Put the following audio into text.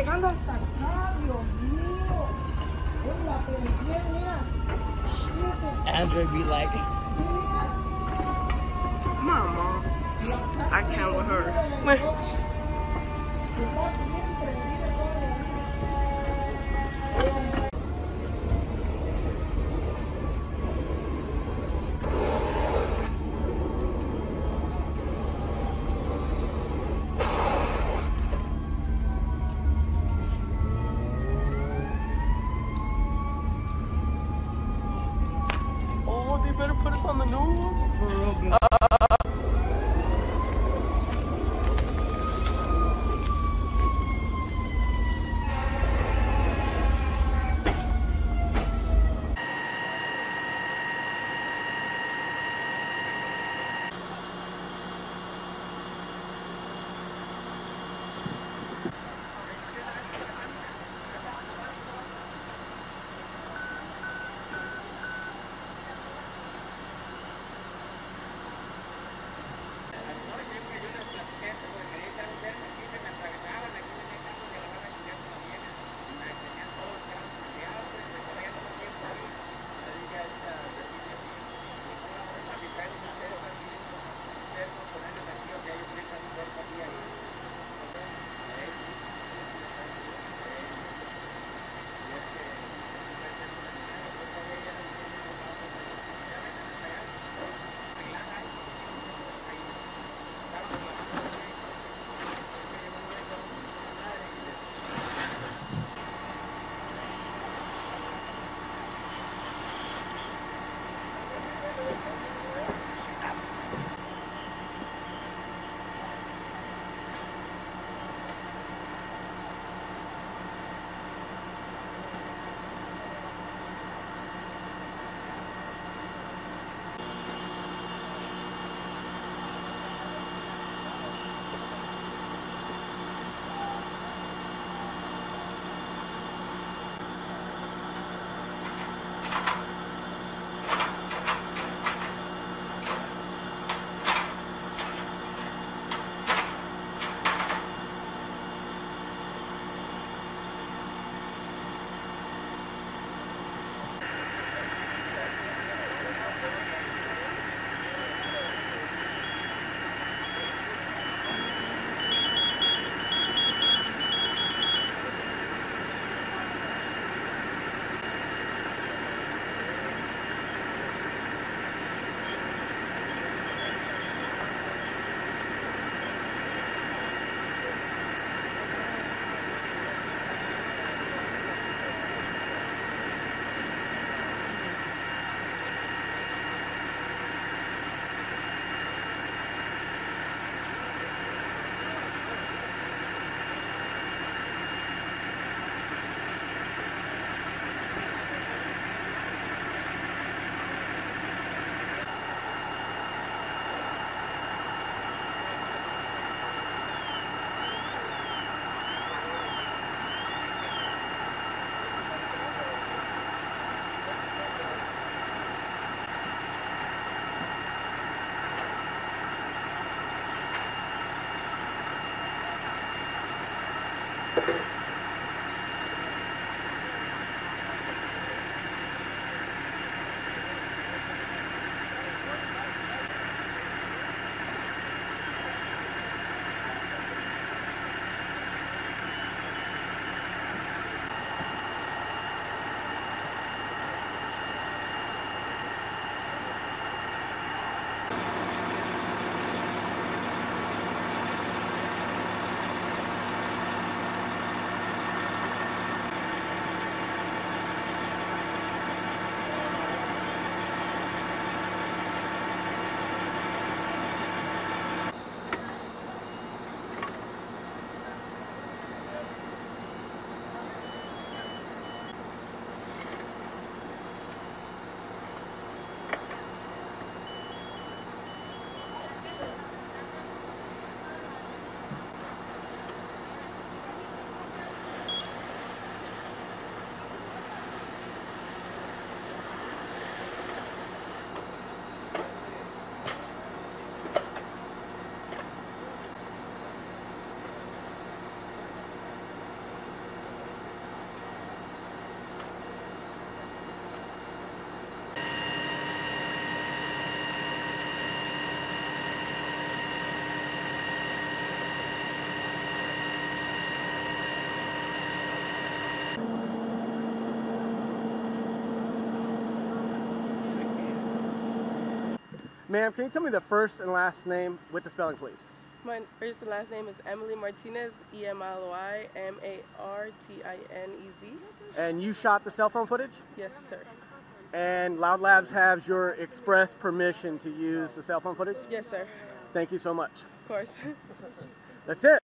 llegando hasta acá, Dios mío. Hola, pero bien, mira. Fíjate, Andrew be like, mira. Mama, I can't with her. Ma'am, can you tell me the first and last name with the spelling, please? My first and last name is Emily Martinez, E M L O I M A R T I N E Z. And you shot the cell phone footage? Yes, sir. And Loud Labs has your express permission to use the cell phone footage? Yes, sir. Thank you so much. Of course. That's it.